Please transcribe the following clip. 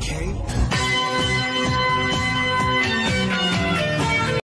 okay?